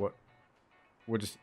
What? We're just...